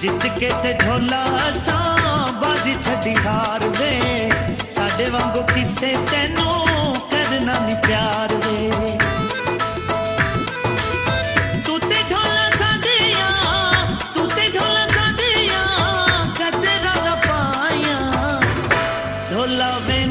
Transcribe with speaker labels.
Speaker 1: ਜਿੱਤ ਕੇ ਤੇ ਢੋਲਾ ਅਸਾਂ ਬਾਜ਼ੀ ਛੱਡੀ ਹਾਰ ਵੇ। ਸਾਡੇ ਵਾਂਗੂ ਕਿਸੇ ਤੈਨੂੰ ਕਰਨਾ ਨਹੀਂ ਪਿਆਰ ਵੇ। ਢੋਲਾ ਵੇ